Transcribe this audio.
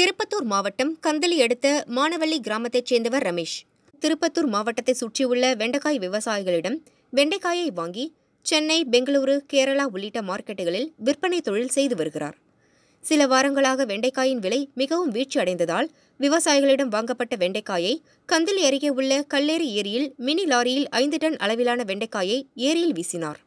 திருப்பத்தூர் மாவட்டம் கந்தளி அடுத்த மானவள்ளி கிராமத்தைச் சேர்ந்தவர் ரமேஷ். திருப்பத்தூர் மாவட்டத்தை சுற்றியுள்ள வெண்டைக்காய் விவசாயிகளிடம் வெண்டைக்காயை வாங்கி சென்னை பெங்களூரு கேரளா உள்ளிட்ட மார்க்கெட்டுகளில் விற்பனை தொழில் செய்து வருகிறார். சில வாரங்களாக வெண்டைக்காயின் விலை மிகவும் வீழ்ச்சி அடைந்ததால் விவசாயிகளிடம் வாங்கப்பட்ட வெண்டைக்காயை கந்தளி அருகே உள்ள கல்லேரி ஏரியில் மினி லாரியில் ஐந்து டன் அளவிலான வெண்டைக்காயை ஏரியில் வீசினார்.